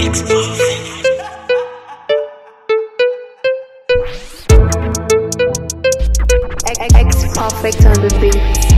X perfect on the beat.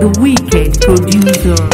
the weekend producer.